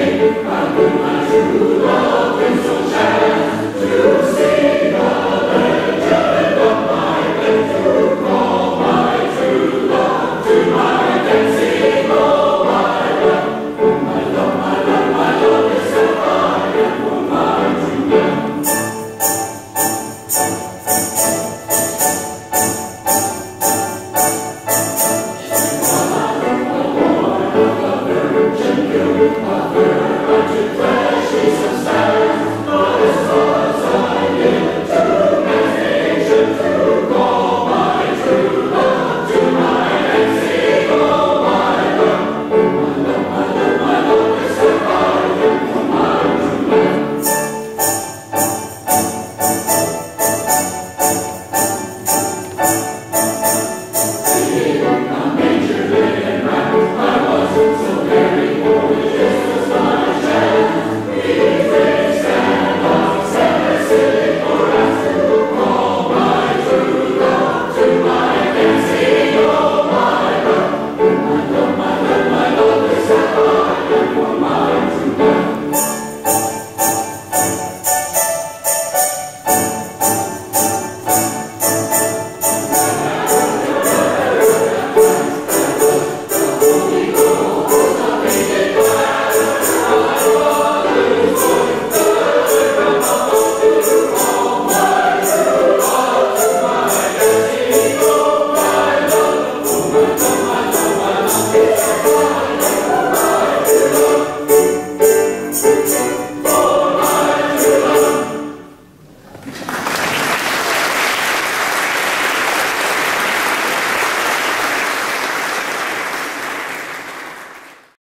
Amen.